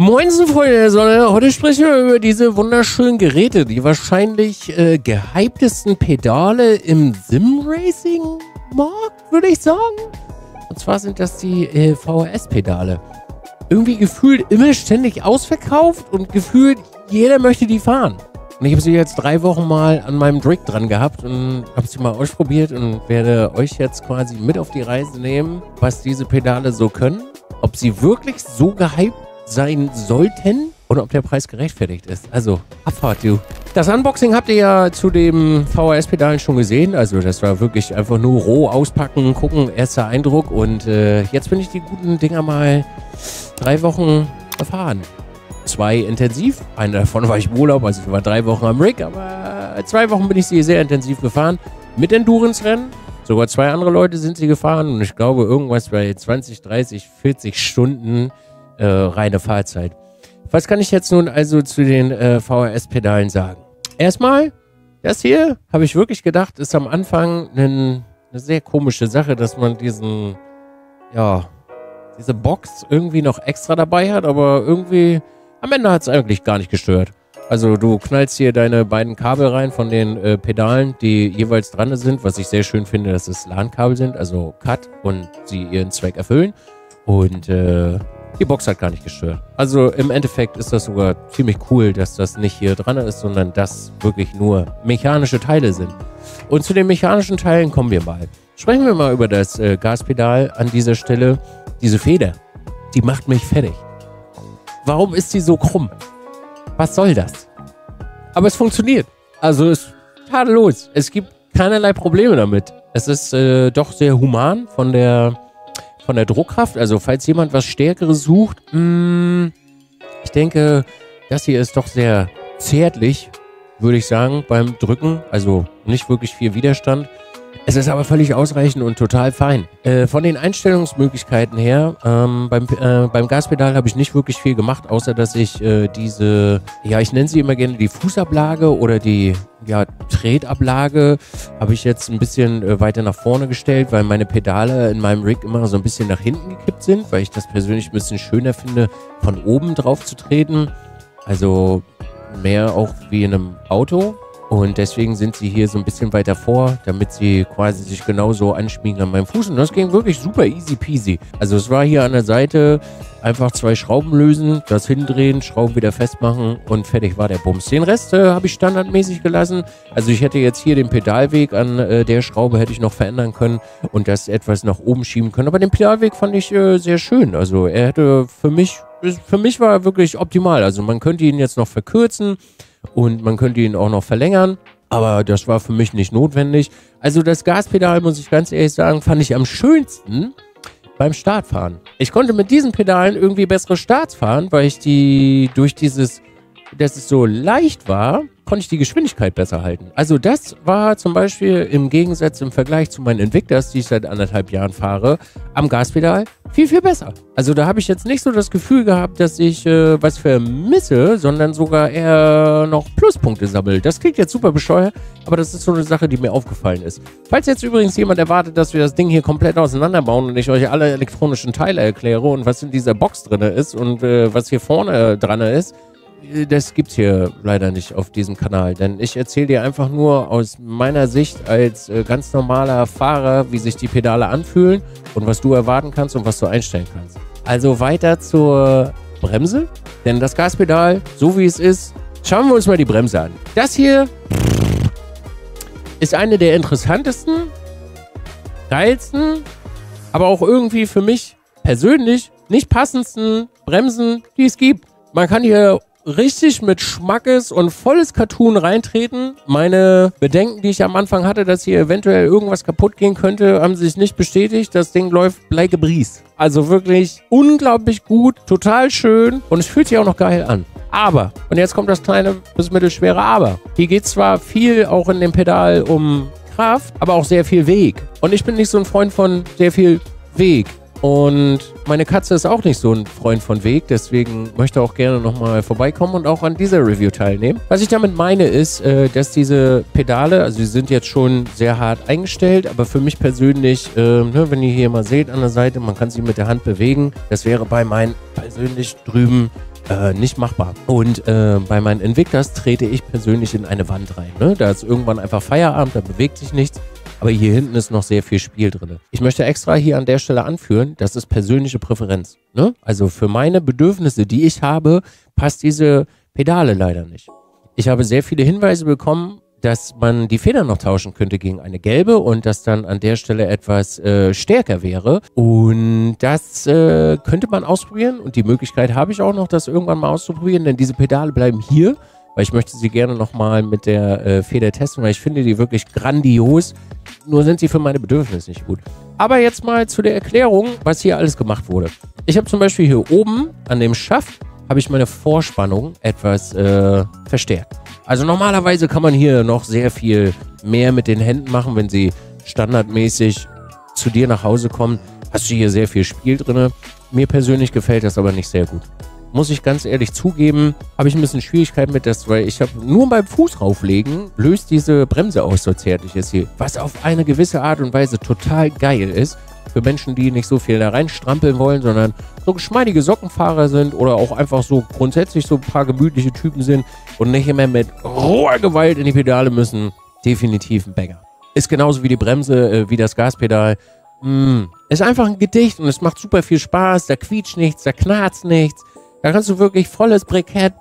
Moinsen, Freunde der Sonne. Heute sprechen wir über diese wunderschönen Geräte, die wahrscheinlich äh, gehyptesten Pedale im Sim-Racing-Markt, würde ich sagen. Und zwar sind das die äh, VHS-Pedale. Irgendwie gefühlt immer ständig ausverkauft und gefühlt jeder möchte die fahren. Und ich habe sie jetzt drei Wochen mal an meinem Drake dran gehabt und habe sie mal ausprobiert und werde euch jetzt quasi mit auf die Reise nehmen, was diese Pedale so können. Ob sie wirklich so gehypt sein sollten und ob der Preis gerechtfertigt ist. Also, Abfahrt, du. Das Unboxing habt ihr ja zu den VHS-Pedalen schon gesehen. Also, das war wirklich einfach nur roh auspacken, gucken, erster Eindruck. Und äh, jetzt bin ich die guten Dinger mal drei Wochen erfahren. Zwei intensiv. Eine davon war ich im Urlaub, also ich war drei Wochen am Rig, aber zwei Wochen bin ich sie sehr intensiv gefahren. Mit Endurance-Rennen. Sogar zwei andere Leute sind sie gefahren und ich glaube irgendwas bei 20, 30, 40 Stunden äh, reine Fahrzeit. Was kann ich jetzt nun also zu den äh, VHS-Pedalen sagen? Erstmal, das hier habe ich wirklich gedacht, ist am Anfang eine sehr komische Sache, dass man diesen, ja, diese Box irgendwie noch extra dabei hat, aber irgendwie am Ende hat es eigentlich gar nicht gestört. Also du knallst hier deine beiden Kabel rein von den äh, Pedalen, die jeweils dran sind, was ich sehr schön finde, dass es LAN-Kabel sind, also Cut und sie ihren Zweck erfüllen. Und äh, die Box hat gar nicht gestört. Also im Endeffekt ist das sogar ziemlich cool, dass das nicht hier dran ist, sondern dass wirklich nur mechanische Teile sind. Und zu den mechanischen Teilen kommen wir mal. Sprechen wir mal über das äh, Gaspedal an dieser Stelle. Diese Feder, die macht mich fertig. Warum ist die so krumm? Was soll das? Aber es funktioniert. Also es ist tadellos. Es gibt keinerlei Probleme damit. Es ist äh, doch sehr human von der von der Druckkraft. Also falls jemand was Stärkeres sucht, mh, mm, ich denke, das hier ist doch sehr zärtlich, würde ich sagen, beim Drücken. Also nicht wirklich viel Widerstand. Es ist aber völlig ausreichend und total fein. Äh, von den Einstellungsmöglichkeiten her, ähm, beim, äh, beim Gaspedal habe ich nicht wirklich viel gemacht, außer dass ich äh, diese, ja, ich nenne sie immer gerne die Fußablage oder die ja, Tretablage habe ich jetzt ein bisschen äh, weiter nach vorne gestellt, weil meine Pedale in meinem Rig immer so ein bisschen nach hinten gekippt sind, weil ich das persönlich ein bisschen schöner finde, von oben drauf zu treten. Also mehr auch wie in einem Auto. Und deswegen sind sie hier so ein bisschen weiter vor, damit sie quasi sich genauso anschmiegen an meinem Fuß. Und das ging wirklich super easy peasy. Also es war hier an der Seite einfach zwei Schrauben lösen, das hindrehen, Schrauben wieder festmachen und fertig war der Bums. Den Rest äh, habe ich standardmäßig gelassen. Also ich hätte jetzt hier den Pedalweg an äh, der Schraube hätte ich noch verändern können und das etwas nach oben schieben können. Aber den Pedalweg fand ich äh, sehr schön. Also er hätte für mich, für mich war er wirklich optimal. Also man könnte ihn jetzt noch verkürzen und man könnte ihn auch noch verlängern. Aber das war für mich nicht notwendig. Also das Gaspedal, muss ich ganz ehrlich sagen, fand ich am schönsten beim Startfahren. Ich konnte mit diesen Pedalen irgendwie bessere Starts fahren, weil ich die durch dieses, dass es so leicht war, konnte ich die Geschwindigkeit besser halten. Also das war zum Beispiel im Gegensatz im Vergleich zu meinen Invictas, die ich seit anderthalb Jahren fahre, am Gaspedal viel, viel besser. Also da habe ich jetzt nicht so das Gefühl gehabt, dass ich äh, was vermisse, sondern sogar eher noch Pluspunkte sammle. Das klingt jetzt super bescheuert, aber das ist so eine Sache, die mir aufgefallen ist. Falls jetzt übrigens jemand erwartet, dass wir das Ding hier komplett auseinanderbauen und ich euch alle elektronischen Teile erkläre und was in dieser Box drin ist und äh, was hier vorne dran ist, das gibt's hier leider nicht auf diesem Kanal, denn ich erzähle dir einfach nur aus meiner Sicht als äh, ganz normaler Fahrer, wie sich die Pedale anfühlen und was du erwarten kannst und was du einstellen kannst. Also weiter zur Bremse, denn das Gaspedal, so wie es ist, schauen wir uns mal die Bremse an. Das hier ist eine der interessantesten, geilsten, aber auch irgendwie für mich persönlich nicht passendsten Bremsen, die es gibt. Man kann hier richtig mit Schmackes und volles Cartoon reintreten. Meine Bedenken, die ich am Anfang hatte, dass hier eventuell irgendwas kaputt gehen könnte, haben sich nicht bestätigt. Das Ding läuft breeze. Also wirklich unglaublich gut, total schön und es fühlt sich auch noch geil an. Aber, und jetzt kommt das kleine bis mittelschwere Aber. Hier geht zwar viel auch in dem Pedal um Kraft, aber auch sehr viel Weg. Und ich bin nicht so ein Freund von sehr viel Weg. Und meine Katze ist auch nicht so ein Freund von Weg, deswegen möchte auch gerne nochmal vorbeikommen und auch an dieser Review teilnehmen. Was ich damit meine ist, äh, dass diese Pedale, also sie sind jetzt schon sehr hart eingestellt, aber für mich persönlich, äh, ne, wenn ihr hier mal seht an der Seite, man kann sie mit der Hand bewegen. Das wäre bei meinen persönlich drüben äh, nicht machbar. Und bei meinen Invictas trete ich persönlich in eine Wand rein. Ne? Da ist irgendwann einfach Feierabend, da bewegt sich nichts. Aber hier hinten ist noch sehr viel Spiel drin. Ich möchte extra hier an der Stelle anführen, das ist persönliche Präferenz. Ne? Also für meine Bedürfnisse, die ich habe, passt diese Pedale leider nicht. Ich habe sehr viele Hinweise bekommen, dass man die Federn noch tauschen könnte gegen eine gelbe und das dann an der Stelle etwas äh, stärker wäre. Und das äh, könnte man ausprobieren und die Möglichkeit habe ich auch noch, das irgendwann mal auszuprobieren, denn diese Pedale bleiben hier, weil ich möchte sie gerne nochmal mit der äh, Feder testen, weil ich finde die wirklich grandios. Nur sind sie für meine Bedürfnisse nicht gut. Aber jetzt mal zu der Erklärung, was hier alles gemacht wurde. Ich habe zum Beispiel hier oben an dem Schaft habe ich meine Vorspannung etwas äh, verstärkt. Also normalerweise kann man hier noch sehr viel mehr mit den Händen machen, wenn sie standardmäßig zu dir nach Hause kommen. Hast du hier sehr viel Spiel drin. Mir persönlich gefällt das aber nicht sehr gut. Muss ich ganz ehrlich zugeben, habe ich ein bisschen Schwierigkeit mit das, weil ich habe nur beim Fuß rauflegen, löst diese Bremse aus, so zärtlich ist sie. Was auf eine gewisse Art und Weise total geil ist für Menschen, die nicht so viel da reinstrampeln wollen, sondern so geschmeidige Sockenfahrer sind oder auch einfach so grundsätzlich so ein paar gemütliche Typen sind und nicht immer mit roher Gewalt in die Pedale müssen. Definitiv ein Banger. Ist genauso wie die Bremse, äh, wie das Gaspedal. Mm, ist einfach ein Gedicht und es macht super viel Spaß. Da quietscht nichts, da knarzt nichts. Da kannst du wirklich volles Brikett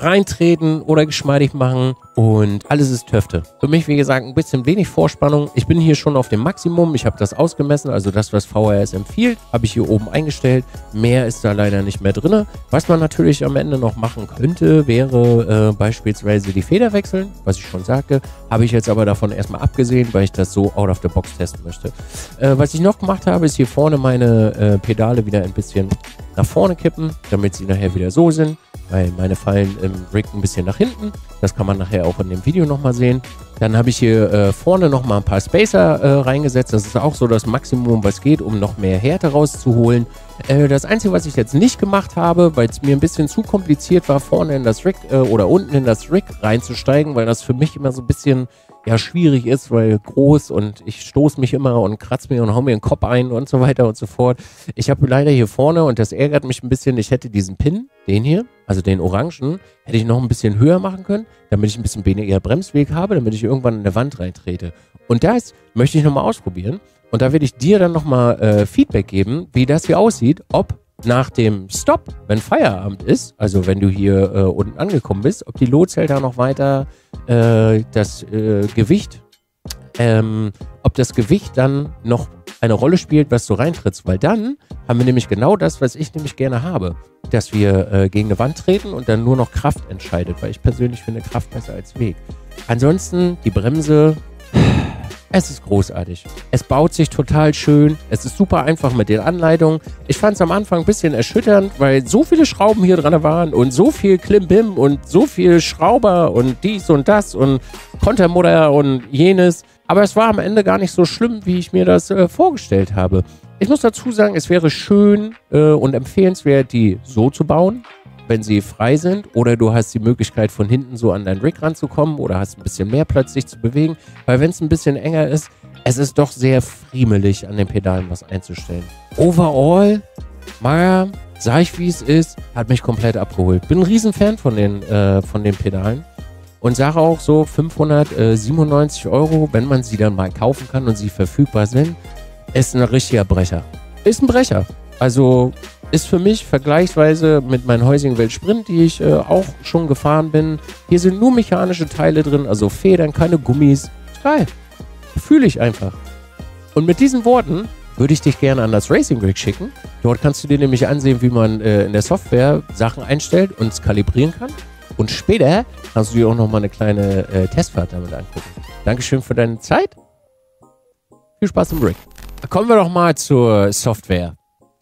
reintreten oder geschmeidig machen und alles ist Töfte. Für mich, wie gesagt, ein bisschen wenig Vorspannung. Ich bin hier schon auf dem Maximum. Ich habe das ausgemessen, also das, was VHS empfiehlt, habe ich hier oben eingestellt. Mehr ist da leider nicht mehr drin. Was man natürlich am Ende noch machen könnte, wäre äh, beispielsweise die Feder wechseln, was ich schon sagte. Habe ich jetzt aber davon erstmal abgesehen, weil ich das so out of the box testen möchte. Äh, was ich noch gemacht habe, ist hier vorne meine äh, Pedale wieder ein bisschen nach vorne kippen, damit sie nachher wieder so sind weil meine fallen im Rig ein bisschen nach hinten. Das kann man nachher auch in dem Video nochmal sehen. Dann habe ich hier äh, vorne nochmal ein paar Spacer äh, reingesetzt. Das ist auch so das Maximum, was geht, um noch mehr Härte rauszuholen. Äh, das Einzige, was ich jetzt nicht gemacht habe, weil es mir ein bisschen zu kompliziert war, vorne in das Rig äh, oder unten in das Rig reinzusteigen, weil das für mich immer so ein bisschen ja schwierig ist, weil groß und ich stoße mich immer und kratze mir und hau mir den Kopf ein und so weiter und so fort. Ich habe leider hier vorne und das ärgert mich ein bisschen, ich hätte diesen Pin, den hier, also den orangen, hätte ich noch ein bisschen höher machen können, damit ich ein bisschen weniger Bremsweg habe, damit ich irgendwann in der Wand reintrete. Und das möchte ich nochmal ausprobieren. Und da werde ich dir dann nochmal äh, Feedback geben, wie das hier aussieht, ob nach dem Stop, wenn Feierabend ist, also wenn du hier äh, unten angekommen bist, ob die Lotzelt da noch weiter äh, das äh, Gewicht, ähm, ob das Gewicht dann noch eine Rolle spielt, was du reintrittst, weil dann haben wir nämlich genau das, was ich nämlich gerne habe, dass wir äh, gegen eine Wand treten und dann nur noch Kraft entscheidet, weil ich persönlich finde Kraft besser als Weg. Ansonsten die Bremse es ist großartig. Es baut sich total schön. Es ist super einfach mit den Anleitungen. Ich fand es am Anfang ein bisschen erschütternd, weil so viele Schrauben hier dran waren und so viel Klimbim und so viel Schrauber und dies und das und Kontermutter und jenes. Aber es war am Ende gar nicht so schlimm, wie ich mir das äh, vorgestellt habe. Ich muss dazu sagen, es wäre schön äh, und empfehlenswert, die so zu bauen wenn sie frei sind oder du hast die Möglichkeit von hinten so an deinen Rig ranzukommen oder hast ein bisschen mehr Platz, sich zu bewegen. Weil wenn es ein bisschen enger ist, es ist doch sehr friemelig an den Pedalen was einzustellen. Overall, Maya, sag ich wie es ist, hat mich komplett abgeholt. Bin ein Riesenfan von den, äh, von den Pedalen. Und sage auch so 597 Euro, wenn man sie dann mal kaufen kann und sie verfügbar sind, ist ein richtiger Brecher. Ist ein Brecher. Also ist für mich vergleichsweise mit meinen Häusigen Welt Sprint, die ich äh, auch schon gefahren bin. Hier sind nur mechanische Teile drin, also Federn, keine Gummis. Geil. Fühle ich einfach. Und mit diesen Worten würde ich dich gerne an das Racing Rig schicken. Dort kannst du dir nämlich ansehen, wie man äh, in der Software Sachen einstellt und skalibrieren kann. Und später kannst du dir auch nochmal eine kleine äh, Testfahrt damit angucken. Dankeschön für deine Zeit. Viel Spaß im Rig. Kommen wir doch mal zur Software.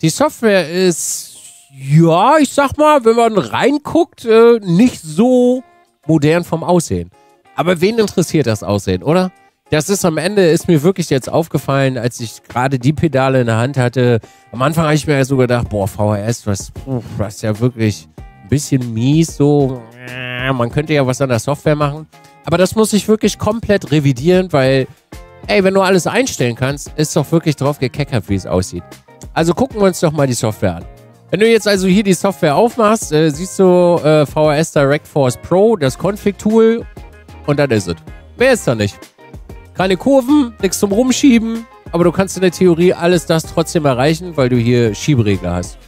Die Software ist, ja, ich sag mal, wenn man reinguckt, äh, nicht so modern vom Aussehen. Aber wen interessiert das Aussehen, oder? Das ist am Ende, ist mir wirklich jetzt aufgefallen, als ich gerade die Pedale in der Hand hatte. Am Anfang habe ich mir ja so gedacht, boah, VHS, was, was ist ja wirklich ein bisschen mies, so, äh, man könnte ja was an der Software machen. Aber das muss ich wirklich komplett revidieren, weil, ey, wenn du alles einstellen kannst, ist doch wirklich drauf gekeckert, wie es aussieht. Also gucken wir uns doch mal die Software an. Wenn du jetzt also hier die Software aufmachst, äh, siehst du äh, VHS Direct Force Pro, das Config-Tool und dann ist es. Mehr ist da nicht. Keine Kurven, nichts zum Rumschieben, aber du kannst in der Theorie alles das trotzdem erreichen, weil du hier Schieberegler hast.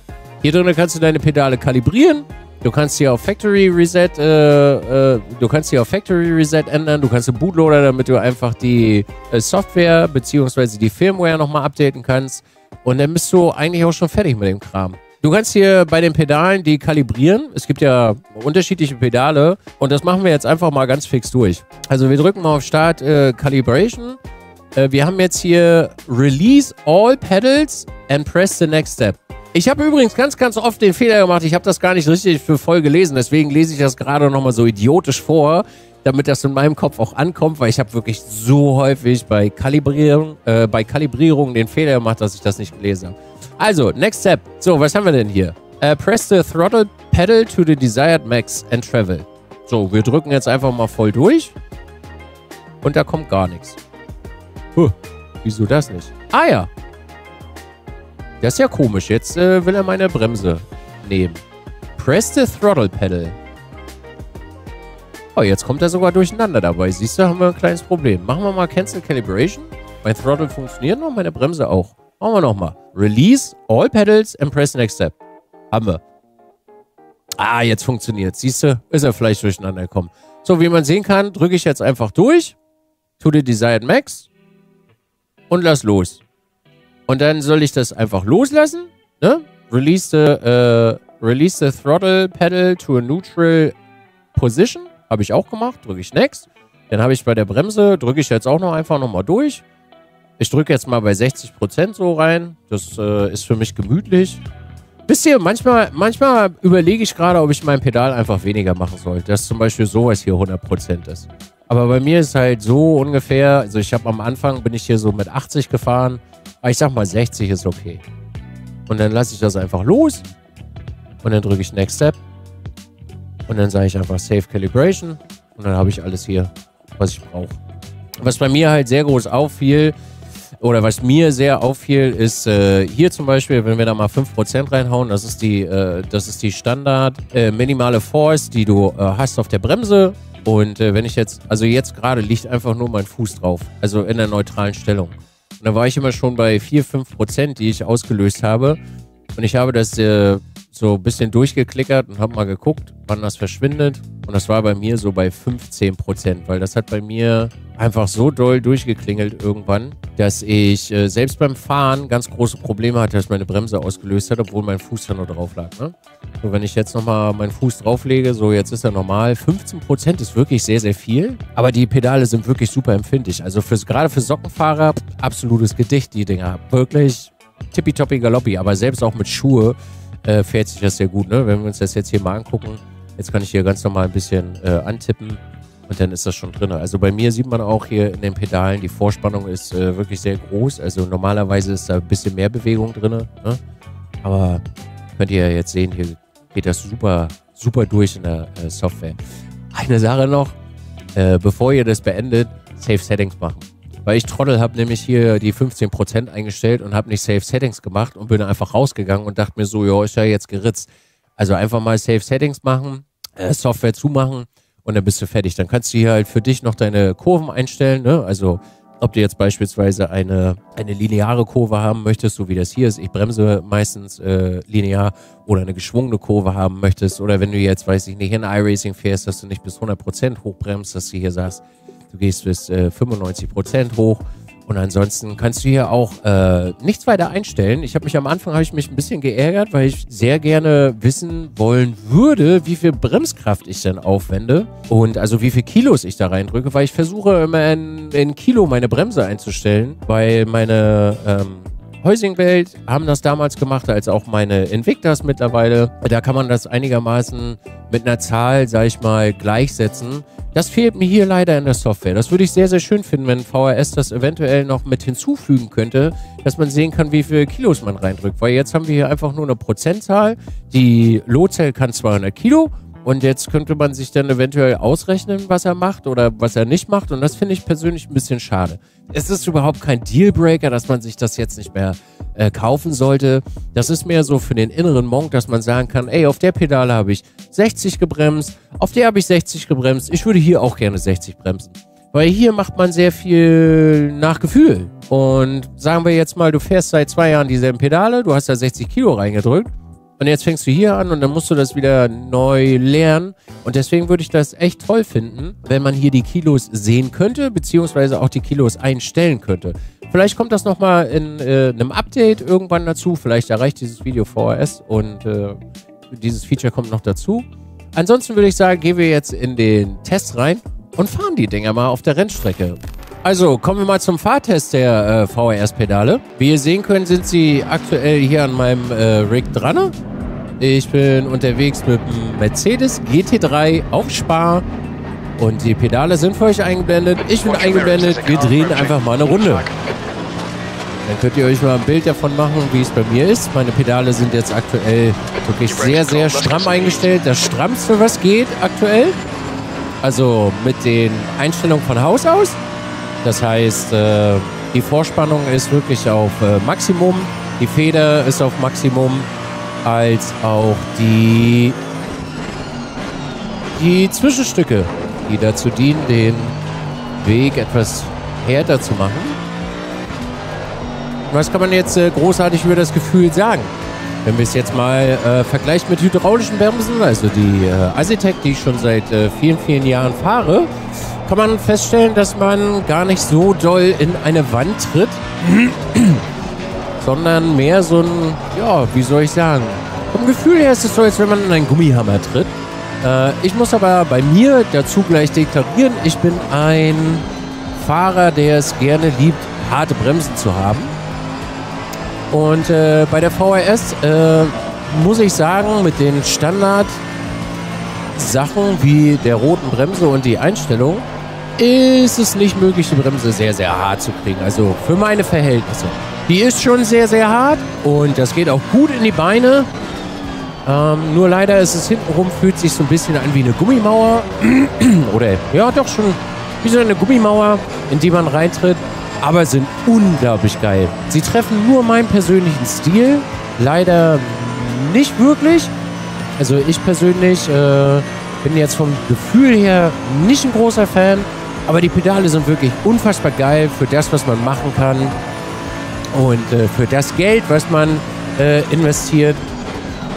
Hier drin kannst du deine Pedale kalibrieren. Du kannst hier auf Factory Reset, äh, äh, du kannst hier auf Factory Reset ändern. Du kannst einen Bootloader, damit du einfach die äh, Software bzw. die Firmware nochmal updaten kannst. Und dann bist du eigentlich auch schon fertig mit dem Kram. Du kannst hier bei den Pedalen die kalibrieren. Es gibt ja unterschiedliche Pedale und das machen wir jetzt einfach mal ganz fix durch. Also wir drücken mal auf Start äh, Calibration. Äh, wir haben jetzt hier Release all pedals and press the next step. Ich habe übrigens ganz, ganz oft den Fehler gemacht. Ich habe das gar nicht richtig für voll gelesen. Deswegen lese ich das gerade nochmal so idiotisch vor, damit das in meinem Kopf auch ankommt, weil ich habe wirklich so häufig bei Kalibrierung, äh, bei Kalibrierung den Fehler gemacht, dass ich das nicht gelesen habe. Also, next step. So, was haben wir denn hier? Uh, press the throttle pedal to the desired max and travel. So, wir drücken jetzt einfach mal voll durch. Und da kommt gar nichts. Huh, wieso das nicht? Ah ja. Das ist ja komisch. Jetzt äh, will er meine Bremse nehmen. Press the throttle pedal. Oh, jetzt kommt er sogar durcheinander dabei. Siehst du, haben wir ein kleines Problem. Machen wir mal Cancel Calibration. Mein Throttle funktioniert noch, meine Bremse auch. Machen wir nochmal. Release all pedals and press next step. Haben wir. Ah, jetzt funktioniert. Siehst du, ist er vielleicht durcheinander gekommen. So, wie man sehen kann, drücke ich jetzt einfach durch. To the desired max. Und lass los. Und dann soll ich das einfach loslassen. Ne? Release the, uh, release the throttle pedal to a neutral position. Habe ich auch gemacht. Drücke ich next. Dann habe ich bei der Bremse, drücke ich jetzt auch noch einfach nochmal durch. Ich drücke jetzt mal bei 60% so rein. Das äh, ist für mich gemütlich. Wisst ihr, manchmal, manchmal überlege ich gerade, ob ich mein Pedal einfach weniger machen soll. Dass zum Beispiel sowas hier 100% ist. Aber bei mir ist halt so ungefähr, also ich habe am Anfang, bin ich hier so mit 80 gefahren. Aber ich sag mal, 60 ist okay. Und dann lasse ich das einfach los. Und dann drücke ich Next Step. Und dann sage ich einfach Save Calibration. Und dann habe ich alles hier, was ich brauche. Was bei mir halt sehr groß auffiel, oder was mir sehr auffiel, ist äh, hier zum Beispiel, wenn wir da mal 5% reinhauen, das ist die, äh, das ist die Standard äh, minimale Force, die du äh, hast auf der Bremse. Und äh, wenn ich jetzt, also jetzt gerade liegt einfach nur mein Fuß drauf, also in der neutralen Stellung. Und da war ich immer schon bei 4, 5%, die ich ausgelöst habe. Und ich habe das äh, so ein bisschen durchgeklickert und habe mal geguckt, wann das verschwindet. Und das war bei mir so bei 15 Prozent, weil das hat bei mir einfach so doll durchgeklingelt irgendwann, dass ich äh, selbst beim Fahren ganz große Probleme hatte, dass meine Bremse ausgelöst hat, obwohl mein Fuß da nur drauf lag. Ne? So, wenn ich jetzt nochmal meinen Fuß drauflege, so jetzt ist er normal. 15 Prozent ist wirklich sehr, sehr viel. Aber die Pedale sind wirklich super empfindlich. Also fürs, gerade für Sockenfahrer absolutes Gedicht, die Dinger. Wirklich tippitoppi galoppi. Aber selbst auch mit Schuhe äh, fährt sich das sehr gut. Ne? Wenn wir uns das jetzt hier mal angucken, jetzt kann ich hier ganz normal ein bisschen äh, antippen und dann ist das schon drin. Also bei mir sieht man auch hier in den Pedalen, die Vorspannung ist äh, wirklich sehr groß. Also normalerweise ist da ein bisschen mehr Bewegung drin. Ne? Aber könnt ihr ja jetzt sehen, hier geht das super, super durch in der äh, Software. Eine Sache noch, äh, bevor ihr das beendet, Safe Settings machen. Weil ich Trottel habe nämlich hier die 15% eingestellt und habe nicht Safe Settings gemacht und bin einfach rausgegangen und dachte mir so, ja, ist ja jetzt geritzt. Also einfach mal Safe Settings machen, äh, Software zumachen und dann bist du fertig. Dann kannst du hier halt für dich noch deine Kurven einstellen, ne? Also ob du jetzt beispielsweise eine, eine lineare Kurve haben möchtest, so wie das hier ist. Ich bremse meistens äh, linear oder eine geschwungene Kurve haben möchtest. Oder wenn du jetzt, weiß ich nicht, in iRacing fährst, dass du nicht bis 100% hochbremst, dass du hier sagst, du gehst bis äh, 95% hoch und ansonsten kannst du hier auch äh, nichts weiter einstellen. Ich habe mich am Anfang ich mich ein bisschen geärgert, weil ich sehr gerne wissen wollen würde, wie viel Bremskraft ich denn aufwende und also wie viel Kilos ich da reindrücke, weil ich versuche immer in, in Kilo meine Bremse einzustellen, weil meine ähm, Heusingwelt haben das damals gemacht, als auch meine Invictas mittlerweile. Da kann man das einigermaßen mit einer Zahl, sag ich mal, gleichsetzen. Das fehlt mir hier leider in der Software. Das würde ich sehr, sehr schön finden, wenn VRS das eventuell noch mit hinzufügen könnte, dass man sehen kann, wie viele Kilos man reindrückt. Weil jetzt haben wir hier einfach nur eine Prozentzahl. Die Lotzell kann 200 Kilo Und jetzt könnte man sich dann eventuell ausrechnen, was er macht oder was er nicht macht. Und das finde ich persönlich ein bisschen schade. Es ist überhaupt kein Dealbreaker, dass man sich das jetzt nicht mehr äh, kaufen sollte. Das ist mehr so für den inneren Monk, dass man sagen kann, ey, auf der Pedale habe ich 60 gebremst, auf der habe ich 60 gebremst. Ich würde hier auch gerne 60 bremsen. Weil hier macht man sehr viel nach Gefühl. Und sagen wir jetzt mal, du fährst seit zwei Jahren dieselben Pedale, du hast da 60 Kilo reingedrückt und jetzt fängst du hier an und dann musst du das wieder neu lernen. Und deswegen würde ich das echt toll finden, wenn man hier die Kilos sehen könnte, beziehungsweise auch die Kilos einstellen könnte. Vielleicht kommt das nochmal in äh, einem Update irgendwann dazu. Vielleicht erreicht dieses Video VHS und äh, dieses Feature kommt noch dazu. Ansonsten würde ich sagen, gehen wir jetzt in den Test rein und fahren die Dinger mal auf der Rennstrecke. Also, kommen wir mal zum Fahrtest der äh, VRS-Pedale. Wie ihr sehen könnt, sind sie aktuell hier an meinem äh, Rig dran. Ich bin unterwegs mit dem Mercedes GT3 auf Spar und die Pedale sind für euch eingeblendet. Ich bin eingeblendet. Wir drehen einfach mal eine Runde. Dann könnt ihr euch mal ein Bild davon machen, wie es bei mir ist. Meine Pedale sind jetzt aktuell wirklich sehr, sehr stramm eingestellt. Das strammste, was geht aktuell. Also mit den Einstellungen von Haus aus. Das heißt, äh, die Vorspannung ist wirklich auf äh, Maximum. Die Feder ist auf Maximum als auch die, die Zwischenstücke, die dazu dienen, den Weg etwas härter zu machen. Was kann man jetzt äh, großartig über das Gefühl sagen? Wenn wir es jetzt mal äh, vergleichen mit hydraulischen Bremsen, also die äh, Asitec, die ich schon seit äh, vielen, vielen Jahren fahre, kann man feststellen, dass man gar nicht so doll in eine Wand tritt sondern mehr so ein, ja, wie soll ich sagen, vom Gefühl her ist es so, als wenn man in einen Gummihammer tritt. Äh, ich muss aber bei mir dazu gleich deklarieren, ich bin ein Fahrer, der es gerne liebt, harte Bremsen zu haben. Und äh, bei der VRS äh, muss ich sagen, mit den Standard Sachen wie der roten Bremse und die Einstellung ist es nicht möglich, die Bremse sehr, sehr hart zu kriegen. Also für meine Verhältnisse. Die ist schon sehr, sehr hart und das geht auch gut in die Beine. Ähm, nur leider ist es hintenrum, fühlt sich so ein bisschen an wie eine Gummimauer. Oder ja, doch schon wie so eine Gummimauer, in die man reintritt. Aber sind unglaublich geil. Sie treffen nur meinen persönlichen Stil. Leider nicht wirklich. Also ich persönlich äh, bin jetzt vom Gefühl her nicht ein großer Fan. Aber die Pedale sind wirklich unfassbar geil für das, was man machen kann. Und äh, für das Geld, was man äh, investiert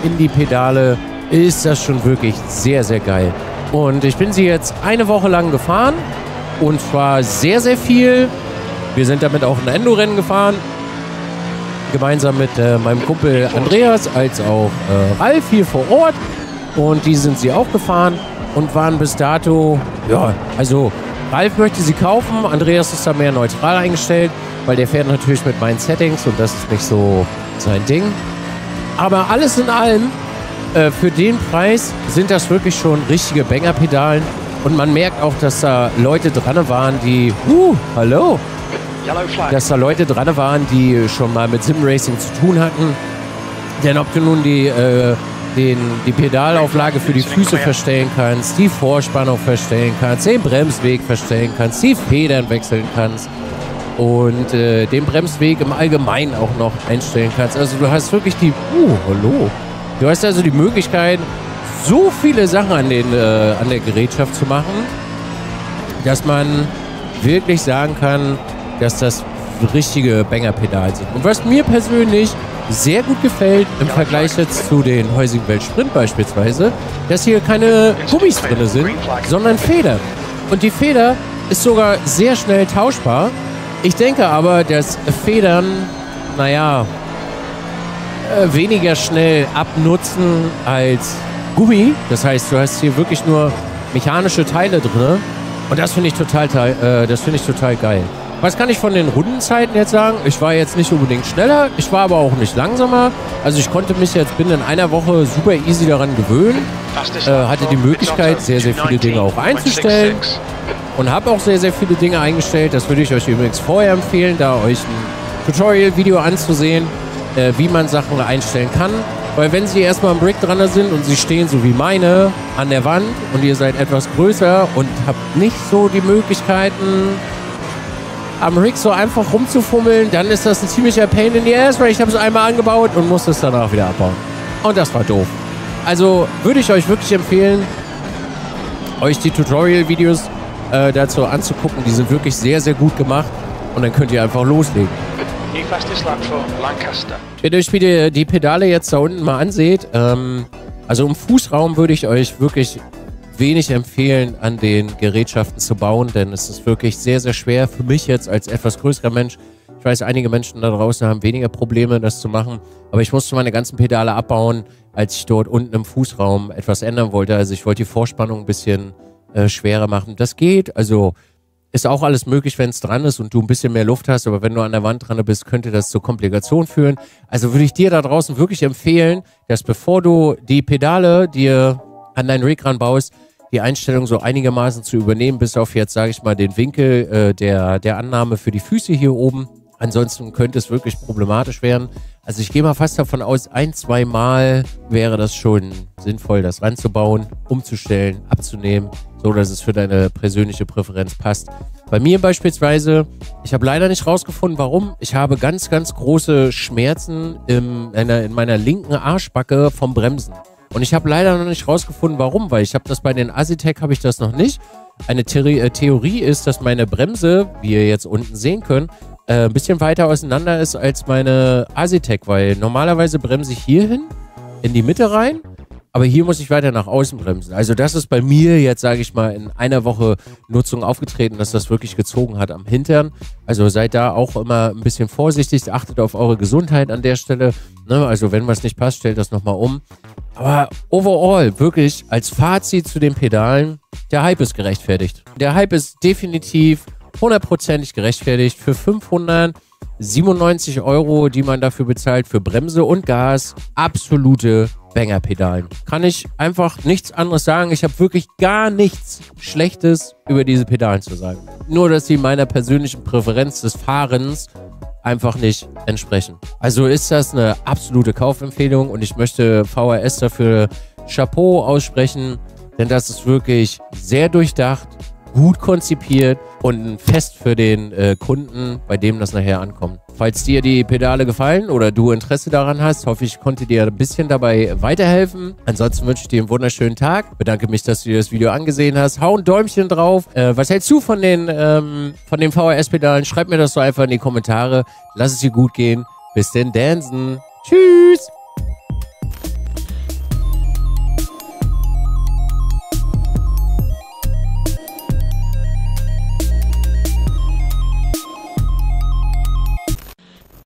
in die Pedale, ist das schon wirklich sehr, sehr geil. Und ich bin sie jetzt eine Woche lang gefahren. Und zwar sehr, sehr viel. Wir sind damit auch ein Endorennen gefahren. Gemeinsam mit äh, meinem Kumpel Andreas als auch äh, Ralf hier vor Ort. Und die sind sie auch gefahren und waren bis dato, ja, also Ralf möchte sie kaufen, Andreas ist da mehr neutral eingestellt weil der fährt natürlich mit meinen Settings und das ist nicht so sein Ding. Aber alles in allem, äh, für den Preis sind das wirklich schon richtige Banger-Pedalen. Und man merkt auch, dass da Leute dran waren, die, uh, hallo, dass da Leute dran waren, die schon mal mit Simracing zu tun hatten. Denn ob du nun die, äh, den, die Pedalauflage für die Füße verstellen kannst, die Vorspannung verstellen kannst, den Bremsweg verstellen kannst, die Federn wechseln kannst, und äh, den Bremsweg im Allgemeinen auch noch einstellen kannst. Also du hast wirklich die, uh, hallo. Du hast also die Möglichkeit, so viele Sachen an, den, äh, an der Gerätschaft zu machen, dass man wirklich sagen kann, dass das richtige Banger-Pedal sind. Und was mir persönlich sehr gut gefällt im Vergleich jetzt zu den Heusigen Welt Sprint beispielsweise, dass hier keine Gummis drin sind, sondern Feder. Und die Feder ist sogar sehr schnell tauschbar. Ich denke aber, dass Federn, naja, äh, weniger schnell abnutzen als Gummi. Das heißt, du hast hier wirklich nur mechanische Teile drin. Und das finde ich total, äh, das finde ich total geil. Was kann ich von den Rundenzeiten jetzt sagen? Ich war jetzt nicht unbedingt schneller, ich war aber auch nicht langsamer. Also ich konnte mich jetzt binnen einer Woche super easy daran gewöhnen. Äh, hatte die Möglichkeit, sehr, sehr viele Dinge auch einzustellen und habe auch sehr, sehr viele Dinge eingestellt. Das würde ich euch übrigens vorher empfehlen, da euch ein Tutorial-Video anzusehen, äh, wie man Sachen einstellen kann. Weil wenn sie erstmal am Brick dran sind und sie stehen so wie meine an der Wand und ihr seid etwas größer und habt nicht so die Möglichkeiten, am Rig so einfach rumzufummeln, dann ist das ein ziemlicher Pain in the Ass, weil ich habe es einmal angebaut und musste es danach wieder abbauen. Und das war doof. Also würde ich euch wirklich empfehlen, euch die Tutorial-Videos äh, dazu anzugucken. Die sind wirklich sehr, sehr gut gemacht. Und dann könnt ihr einfach loslegen. Wenn ihr euch die, die Pedale jetzt da unten mal anseht, ähm, also im Fußraum würde ich euch wirklich wenig empfehlen, an den Gerätschaften zu bauen, denn es ist wirklich sehr, sehr schwer für mich jetzt als etwas größerer Mensch. Ich weiß, einige Menschen da draußen haben weniger Probleme, das zu machen, aber ich musste meine ganzen Pedale abbauen, als ich dort unten im Fußraum etwas ändern wollte. Also ich wollte die Vorspannung ein bisschen äh, schwerer machen. Das geht, also ist auch alles möglich, wenn es dran ist und du ein bisschen mehr Luft hast, aber wenn du an der Wand dran bist, könnte das zu Komplikationen führen. Also würde ich dir da draußen wirklich empfehlen, dass bevor du die Pedale dir an deinen Rig ranbaust, die Einstellung so einigermaßen zu übernehmen, bis auf jetzt, sage ich mal, den Winkel äh, der, der Annahme für die Füße hier oben. Ansonsten könnte es wirklich problematisch werden. Also ich gehe mal fast davon aus, ein, zwei Mal wäre das schon sinnvoll, das ranzubauen, umzustellen, abzunehmen, so dass es für deine persönliche Präferenz passt. Bei mir beispielsweise, ich habe leider nicht rausgefunden, warum. Ich habe ganz, ganz große Schmerzen in, in meiner linken Arschbacke vom Bremsen. Und ich habe leider noch nicht rausgefunden, warum, weil ich habe das bei den Asitec habe ich das noch nicht. Eine äh, Theorie ist, dass meine Bremse, wie ihr jetzt unten sehen könnt, äh, ein bisschen weiter auseinander ist als meine Asitec, weil normalerweise bremse ich hier hin, in die Mitte rein, aber hier muss ich weiter nach außen bremsen. Also das ist bei mir jetzt, sage ich mal, in einer Woche Nutzung aufgetreten, dass das wirklich gezogen hat am Hintern. Also seid da auch immer ein bisschen vorsichtig, achtet auf eure Gesundheit an der Stelle. Ne? Also wenn was nicht passt, stellt das nochmal um. Aber overall, wirklich als Fazit zu den Pedalen, der Hype ist gerechtfertigt. Der Hype ist definitiv hundertprozentig gerechtfertigt für 597 Euro, die man dafür bezahlt für Bremse und Gas. Absolute Banger-Pedalen. Kann ich einfach nichts anderes sagen. Ich habe wirklich gar nichts Schlechtes über diese Pedalen zu sagen. Nur, dass sie meiner persönlichen Präferenz des Fahrens einfach nicht entsprechen. Also ist das eine absolute Kaufempfehlung und ich möchte VHS dafür Chapeau aussprechen, denn das ist wirklich sehr durchdacht, gut konzipiert und fest für den äh, Kunden, bei dem das nachher ankommt. Falls dir die Pedale gefallen oder du Interesse daran hast, hoffe ich, konnte dir ein bisschen dabei weiterhelfen. Ansonsten wünsche ich dir einen wunderschönen Tag. Bedanke mich, dass du dir das Video angesehen hast. Hau ein Däumchen drauf. Äh, was hältst du von den, ähm, von den VHS-Pedalen? Schreib mir das so einfach in die Kommentare. Lass es dir gut gehen. Bis denn, Dansen. Tschüss.